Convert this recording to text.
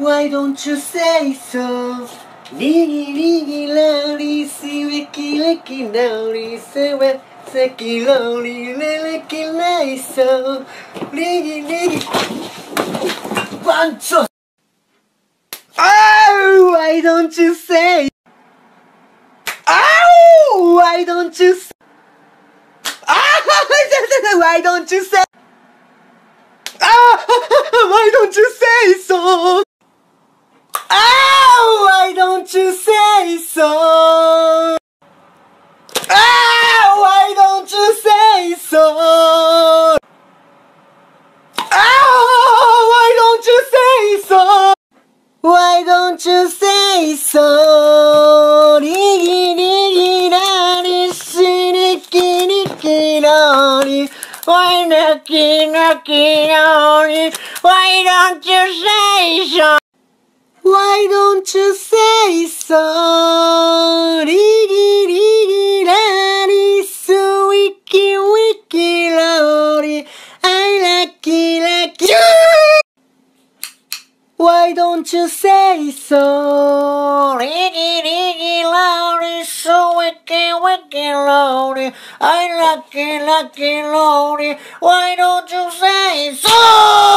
Why don't you say so? Liggy, liggy, lolly, see, wicky, licky, lolly, say, well, Seki, lolly, licky, lay, so, liggy, liggy, one, two. Oh, why don't you say? Oh, why don't you say? Oh, why don't you say? Ah, why don't you say so? Don't you say so? Diggy, daddy, sneaky, nicky, naughty. Why knocky, naughty? Why don't you say so? Why don't you say so? Why don't you say so? Diggy, diggy, lordy, so wicky, wicky, lordy. I lucky, lucky, lordy. Why don't you say so?